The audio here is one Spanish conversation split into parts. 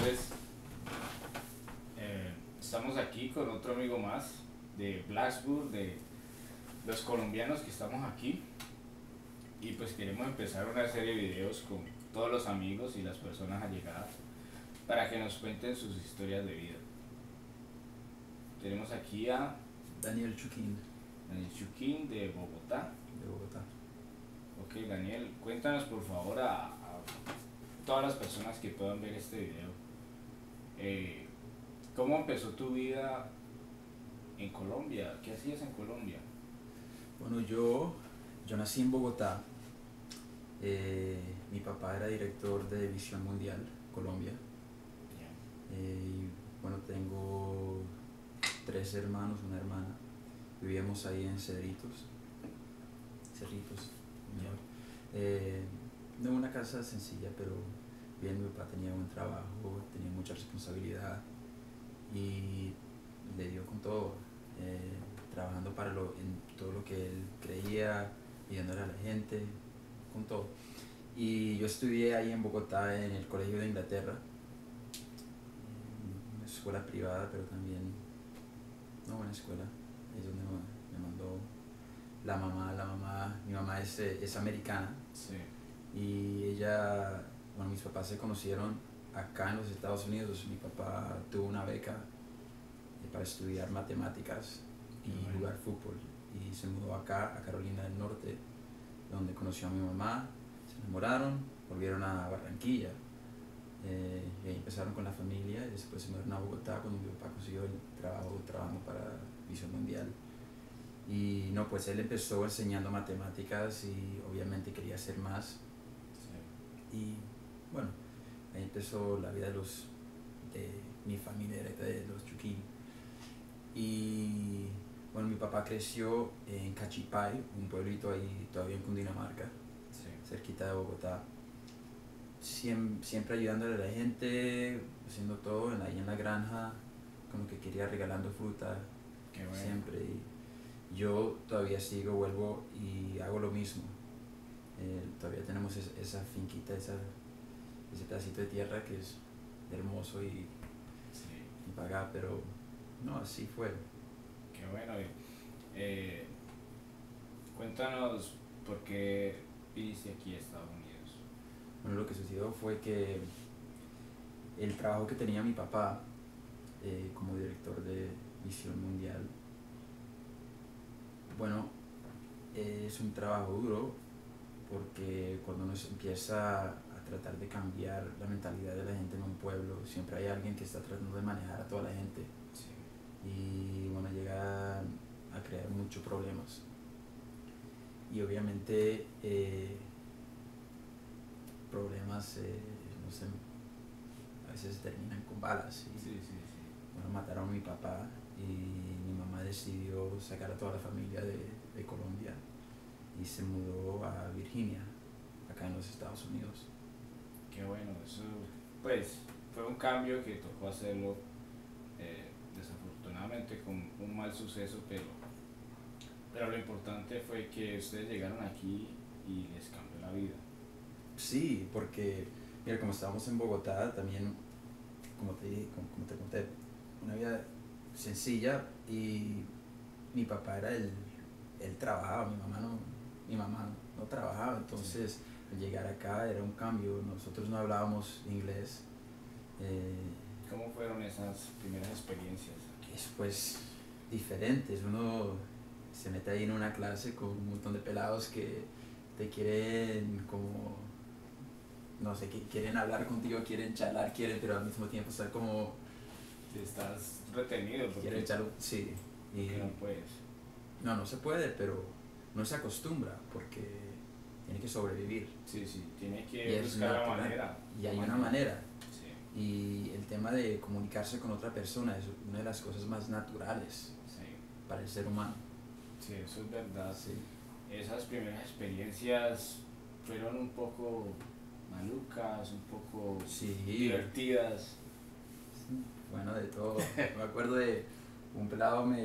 pues eh, estamos aquí con otro amigo más de Blacksburg, de los colombianos que estamos aquí. Y pues queremos empezar una serie de videos con todos los amigos y las personas allegadas para que nos cuenten sus historias de vida. Tenemos aquí a Daniel Chuquín, Daniel Chuquín de Bogotá. de Bogotá. Ok, Daniel, cuéntanos por favor a, a todas las personas que puedan ver este video. Eh, ¿Cómo empezó tu vida en Colombia? ¿Qué hacías en Colombia? Bueno, yo, yo nací en Bogotá. Eh, mi papá era director de Visión Mundial Colombia. Eh, y bueno, tengo tres hermanos, una hermana. Vivíamos ahí en Cerritos. Cerritos. Ya. Eh, no una casa sencilla, pero bien, mi papá tenía buen trabajo, tenía mucha responsabilidad y le dio con todo, eh, trabajando para lo, en todo lo que él creía, pidiéndole a la gente, con todo. Y yo estudié ahí en Bogotá, en el Colegio de Inglaterra, una escuela privada, pero también una buena escuela, es donde me- me mandó la mamá, la mamá, mi mamá es, eh, es americana Sí. y ella, bueno, mis papás se conocieron acá en los Estados Unidos. Mi papá tuvo una beca eh, para estudiar matemáticas y bueno. jugar fútbol y se mudó acá, a Carolina del Norte, donde conoció a mi mamá, se enamoraron, volvieron a Barranquilla eh, y ahí empezaron con la familia y después se mudaron a Bogotá cuando mi papá consiguió el trabajo, trabajo para Visión Mundial. Y no, pues él empezó enseñando matemáticas y obviamente quería hacer más. Empezó la vida de los de mi familia directa de los Chuquín. Y bueno, mi papá creció en Cachipay, un pueblito ahí todavía en Cundinamarca, sí. cerquita de Bogotá. Siem- siempre ayudándole a la gente, haciendo todo en- ahí en la granja, como que quería regalando fruta, Qué bueno. siempre. Y yo todavía sigo, vuelvo y hago lo mismo. Eh, todavía tenemos es- esa finquita, esa, ese pedacito de tierra que es hermoso y, Sí. y pagar, pero no, así fue. Qué bueno. eh, cuéntanos por qué viniste aquí a Estados Unidos. Bueno, lo que sucedió fue que el trabajo que tenía mi papá eh, como director de Visión Mundial, bueno, eh, es un trabajo duro porque cuando uno empieza tratar de cambiar la mentalidad de la gente en un pueblo, siempre hay alguien que está tratando de manejar a toda la gente Sí. y bueno, llega a crear muchos problemas. Y obviamente eh, problemas, eh, no sé, a veces terminan con balas. Y, Sí, sí, sí. bueno, mataron a mi papá y mi mamá decidió sacar a toda la familia de, de Colombia y se mudó a Virginia, acá en los Estados Unidos. Qué bueno. Eso, pues, fue un cambio que tocó hacerlo eh, desafortunadamente con un mal suceso, pero, pero lo importante fue que ustedes llegaron aquí y les cambió la vida. Sí, porque, mira, como estábamos en Bogotá, también, como te, como, como te conté, una vida sencilla y mi papá era el, él trabajaba, mi mamá no, mi mamá no trabajaba, entonces llegar acá era un cambio, nosotros no hablábamos inglés, eh, ¿Cómo fueron esas primeras experiencias? es pues diferentes, uno se mete ahí en una clase con un montón de pelados que te quieren como, no sé, que quieren hablar contigo, quieren charlar, quieren, pero al mismo tiempo estar como, Estás retenido quieren echar, un- sí, y no puedes. no, no se puede, pero no se acostumbra porque tiene que sobrevivir Sí, sí, tienes que buscar la natural. manera. y hay una manera. Sí, Y el tema de comunicarse con otra persona es una de las cosas más naturales sí, para el ser humano. sí, eso es verdad. Sí. Esas primeras experiencias fueron un poco malucas, un poco Sí. divertidas. Bueno, de todo. Me acuerdo de un pelado me.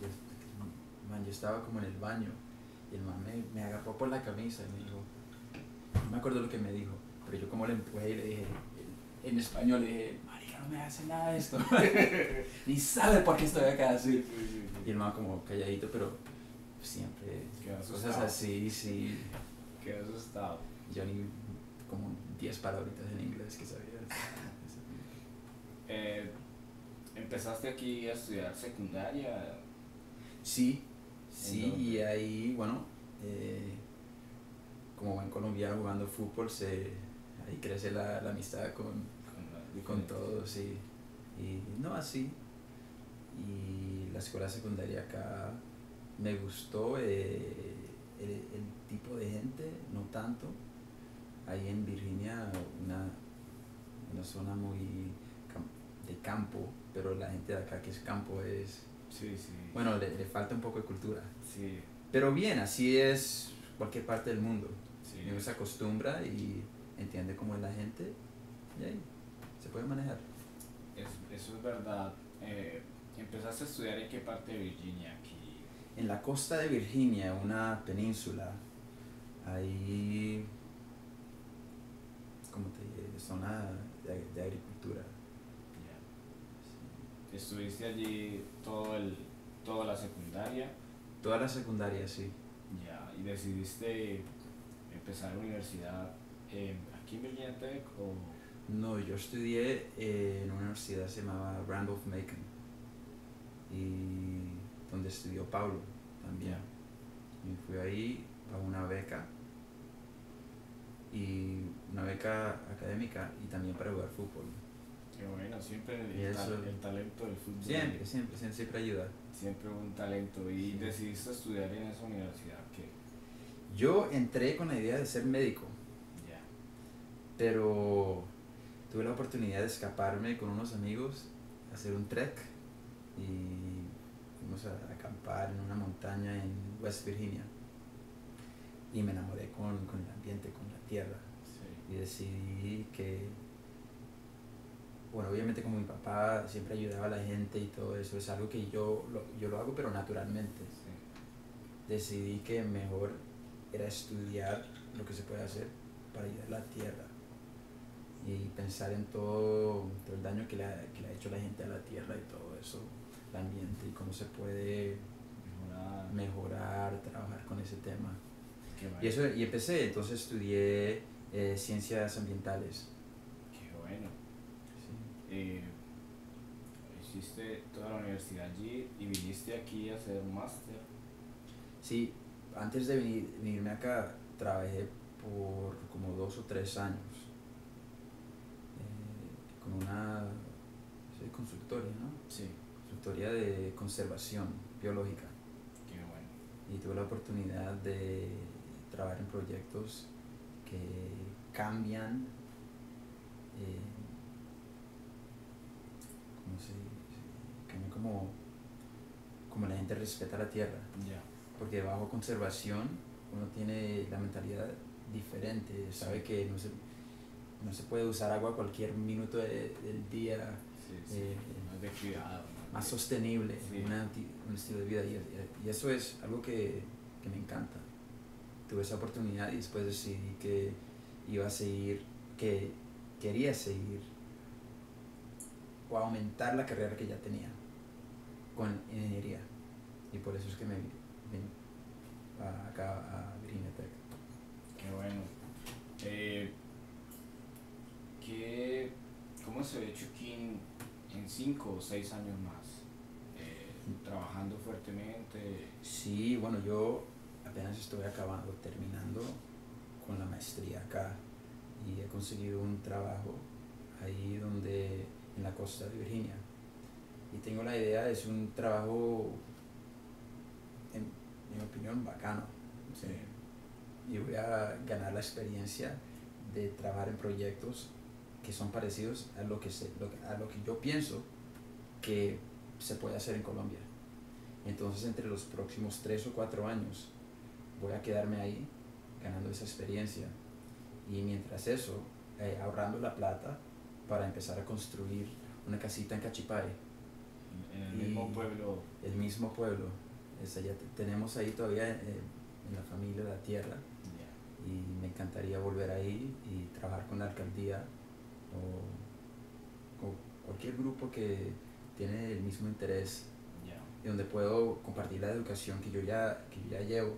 Yo, man, yo estaba como en el baño y el man me, me agarró por la camisa y me dijo. No me acuerdo lo que me dijo, pero yo como le empujé y le dije. en español y dije, marica, no me hace nada esto. Ni sabe por qué estoy acá así. Sí, sí, sí, sí. Y el man como calladito, pero siempre cosas así, sí. Quedé asustado. Yo ni como 10 palabritas en inglés que sabía. Eh, ¿Empezaste aquí a estudiar secundaria? Sí, sí, ¿En y ahí, bueno, eh, como buen colombiano jugando fútbol, se, ahí crece la, la amistad con, Con, todos, sí. Y no así. Y la escuela secundaria acá me gustó eh, el, el tipo de gente, no tanto. Ahí en Virginia, una, una zona muy de campo, pero la gente de acá que es campo es, Sí, sí. bueno, le, le falta un poco de cultura. Sí, Pero bien, así es cualquier parte del mundo. sí. Uno se acostumbra y entiende cómo es la gente y ahí se puede manejar. Es- eso es verdad. Eh, ¿Empezaste a estudiar en qué parte de Virginia? Aquí. En la costa de Virginia, una península, ahí, ¿cómo te diré? Zona de, de agricultura. ¿Estuviste allí todo el, toda la secundaria? Toda la secundaria, sí. Ya. ¿Y decidiste empezar la universidad aquí en Virginia Tech o...? No, yo estudié eh, en una universidad que se llamaba Randolph Macon, y donde estudió Pablo también. Y fui ahí a una beca, y una beca académica y también para jugar fútbol. Qué bueno, siempre el, Y el eso- tal- el talento del fútbol. Siempre, siempre, siempre, siempre ayuda. Siempre un talento. ¿Y Sí. decidiste estudiar en esa universidad? ¿Qué? Yo entré con la idea de ser médico, Ya. pero tuve la oportunidad de escaparme con unos amigos, hacer un trek y fuimos a acampar en una montaña en West Virginia. Y me enamoré con, con el ambiente, con la tierra. Sí. Y decidí que, bueno, obviamente como mi papá siempre ayudaba a la gente y todo eso, es algo que yo lo, yo lo hago pero naturalmente. Sí. decidí que mejor era estudiar lo que se puede hacer para ayudar a la tierra y pensar en todo, todo el daño que le, ha, que le ha hecho la gente a la tierra y todo eso, el ambiente y cómo se puede Mejorar. mejorar, trabajar con ese tema. Y, eso, y empecé, entonces estudié eh, ciencias ambientales. Eh, hiciste toda la universidad allí y viniste aquí a hacer un máster. Sí, antes de venir, venirme acá trabajé por como dos o tres años eh, con una sí, consultoria, ¿no? Sí. Consultoría de conservación biológica Qué bueno. y tuve la oportunidad de trabajar en proyectos que cambian, eh, ¿cómo se dice? Cambian como, como la gente respeta la tierra porque bajo conservación uno tiene la mentalidad diferente, sabe que no se, no se puede usar agua cualquier minuto de- del día, Sí, sí. eh, más de cuidado. ¿no? más sostenible, Sí. una un estilo de vida y, y eso es algo que, que me encanta. Tuve esa oportunidad y después decidí que iba a seguir, que quería seguir o aumentar la carrera que ya tenía con ingeniería y por eso es que me vine acá a Virginia Tech. Qué bueno. Eh, ¿qué, ¿Cómo se ve Chuquín en cinco o seis años más? Eh, trabajando fuertemente. Sí, bueno, yo apenas estoy acabando, terminando con la maestría acá y he conseguido un trabajo ahí donde, en la costa de Virginia. Y tengo la idea, es un trabajo, en, mi opinión, bacano. Sí. Y voy a ganar la experiencia de trabajar en proyectos que son parecidos a lo que, se, lo a lo que yo pienso que se puede hacer en Colombia. Entonces, entre los próximos tres o cuatro años, voy a quedarme ahí ganando esa experiencia. Y mientras eso, eh, ahorrando la plata para empezar a construir una casita en Cachipare, En, en el Y- mismo pueblo. el mismo pueblo. Ya te- tenemos ahí todavía eh, en la familia la tierra y me encantaría volver ahí y trabajar con la alcaldía o o cualquier grupo que tiene el mismo interés y donde puedo compartir la educación que yo ya, que yo ya llevo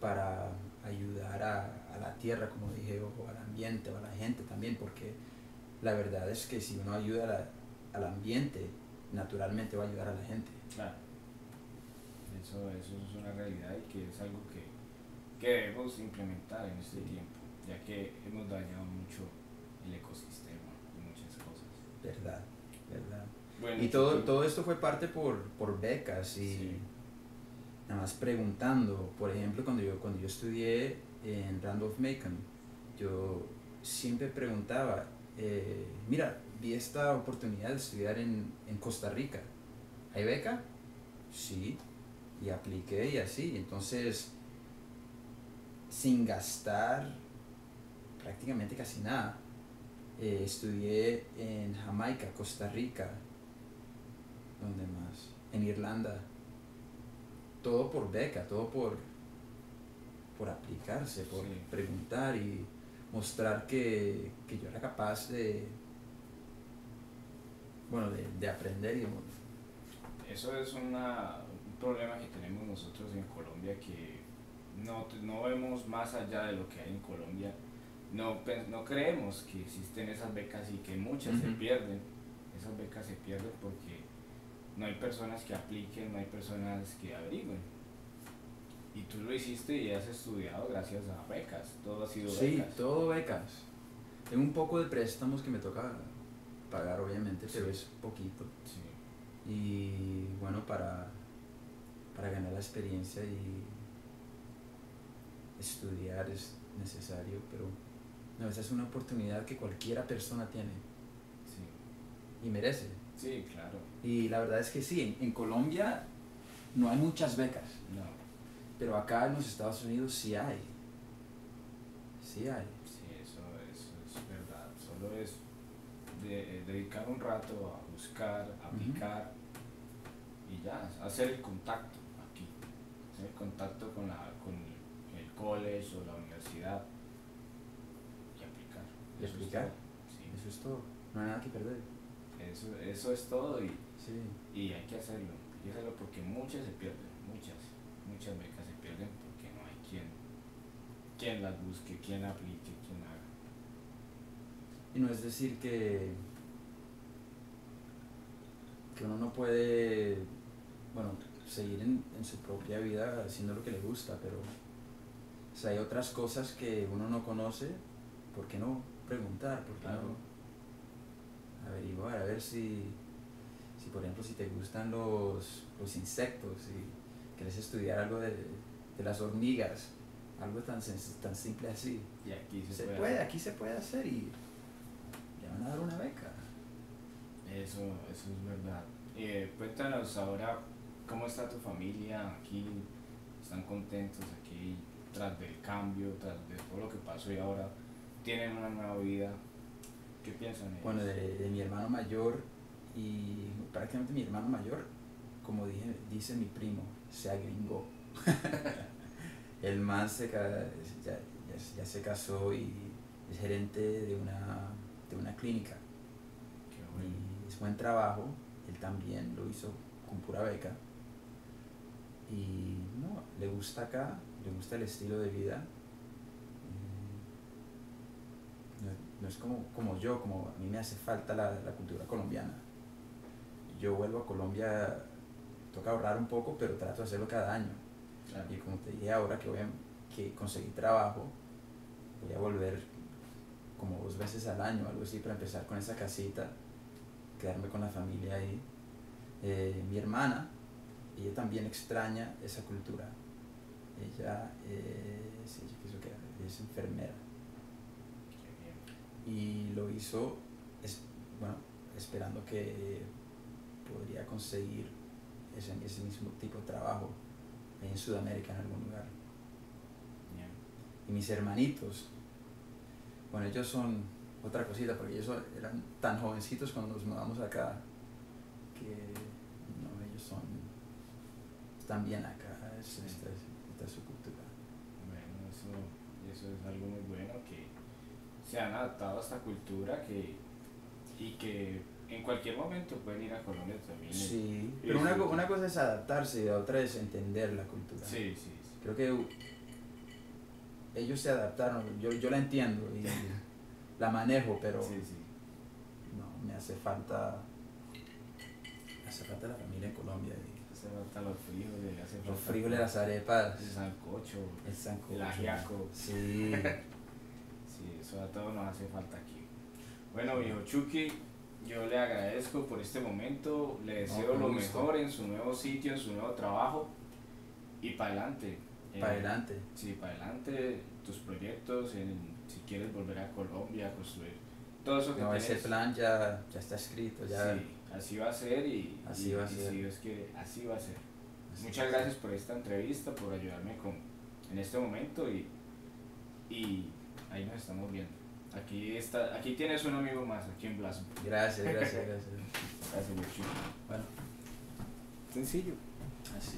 para ayudar a, a la tierra, como dije, o al ambiente, o a la gente también, porque la verdad es que si uno ayuda a la- al ambiente, naturalmente va a ayudar a la gente. Claro. Eso, eso es una realidad y que es algo que, que debemos implementar en este Sí. tiempo, ya que hemos dañado mucho el ecosistema y muchas cosas. Verdad, verdad. Bueno, Y todo, todo esto fue parte por, por becas y Sí. Nada más preguntando. Por ejemplo, cuando yo, cuando yo estudié en Randolph Macon, yo siempre preguntaba, eh, mira, vi esta oportunidad de estudiar en, en Costa Rica. ¿Hay beca? Sí. Y apliqué y así. Entonces, sin gastar prácticamente casi nada, eh, estudié en Jamaica, Costa Rica, ¿dónde más? En Irlanda. Todo por beca, todo por, por aplicarse, por Sí. preguntar y mostrar que, que yo era capaz de, bueno, de, de aprender y Eso es una, un problema que tenemos nosotros en Colombia que no, no vemos más allá de lo que hay en Colombia. No, no creemos que existen esas becas y que muchas se pierden. Esas becas se pierden porque no hay personas que apliquen, no hay personas que averigüen. Y tú lo hiciste y has estudiado gracias a becas. Todo ha sido Sí, becas. todo becas. Tengo un poco de préstamos que me toca pagar, obviamente, pero Sí. es poquito. Sí. Y bueno, para, para ganar la experiencia y estudiar es necesario, pero no, esa es una oportunidad que cualquiera persona tiene Sí. y merece. Sí, claro. Y la verdad es que sí, en, en Colombia no hay muchas becas, No. pero acá en los Estados Unidos sí hay. Sí hay. Sí, eso, eso es verdad. Solo es de- eh, dedicar un rato a buscar, aplicar y ya, hacer el contacto aquí. Hacer el contacto con, la, con el college o la universidad y aplicar. Y Eso es aplicar. todo. Sí, Eso es todo. No hay nada que perder. Eso, eso es todo y, Sí. y hay que hacerlo. Hay que hacerlo porque muchas se pierden, muchas, muchas becas se pierden porque no hay quien, quien las busque, quien aplique, quien haga. Y no es decir que, que uno no puede, bueno, seguir en, en su propia vida haciendo lo que le gusta, pero o sea, hay otras cosas que uno no conoce, ¿por qué no preguntar? ¿Por qué Claro. no averiguar? A ver si, si, por ejemplo, si te gustan los, los insectos y quieres estudiar algo de, de las hormigas, algo tan, tan simple así. Y aquí se, Se puede puede, aquí se puede hacer y le van a dar una beca. Eso, eso es verdad. Eh, cuéntanos ahora cómo está tu familia aquí. ¿Están contentos aquí tras del cambio, tras de todo lo que pasó y ahora tienen una nueva vida? ¿Qué piensan ellos? Bueno, de, de mi hermano mayor y prácticamente mi hermano mayor, como dije, dice mi primo, se agringó. El man se, ya, ya- ya se casó y es gerente de una, de una clínica. Qué bueno. Y es buen trabajo, él también lo hizo con pura beca. Y no, le gusta acá, le gusta el estilo de vida. No, es como, como yo, como a mí me hace falta la, la cultura colombiana. Yo vuelvo a Colombia, toca ahorrar un poco, pero trato de hacerlo cada año. Claro. Y como te dije ahora que, voy a, que conseguí trabajo, voy a volver como dos veces al año, algo así, para empezar con esa casita, quedarme con la familia ahí. Eh, mi hermana, ella también extraña esa cultura. Ella, eh, sí, yo pienso que es enfermera. Y lo hizo, es, bueno, esperando que podría conseguir ese, ese mismo tipo de trabajo en Sudamérica en algún lugar. Y mis hermanitos, bueno, ellos son otra cosita, porque ellos eran tan jovencitos cuando nos mudamos acá, que no, ellos son, están bien acá, es, Sí. esta, es, esta es su cultura. Bueno, eso, eso es algo muy bueno que se han adaptado a esta cultura que y que en cualquier momento pueden ir a Colombia también. Sí, pero una, una cosa es adaptarse y la otra es entender la cultura. Sí, sí, sí. Creo que ellos se adaptaron, yo, yo la entiendo y la manejo, pero Sí, sí. no, me hace falta, me hace falta la familia en Colombia. y Hace falta los frijoles, hace los falta frijoles, las arepas, el sancocho, el sancocho. el ajiaco. Sí, Sí, eso a todos nos hace falta aquí. Bueno, viejo Chucky, yo le agradezco por este momento, le deseo lo gusto. mejor en su nuevo sitio, en su nuevo trabajo y para adelante. Eh, para adelante. Sí, para adelante, tus proyectos, en- si quieres volver a Colombia, construir todo eso que No, ese plan ya, ya está escrito, ya. Sí, así va a ser y, Así y- va a y ser. si Dios quiere, así va a ser. Así Muchas gracias por esta entrevista, por ayudarme con, en este momento y, y ahí nos estamos viendo. Aquí, está, aquí tienes un amigo más, aquí en Blasco. Gracias, gracias, gracias. Gracias, Luchito. Bueno, Sencillo. así.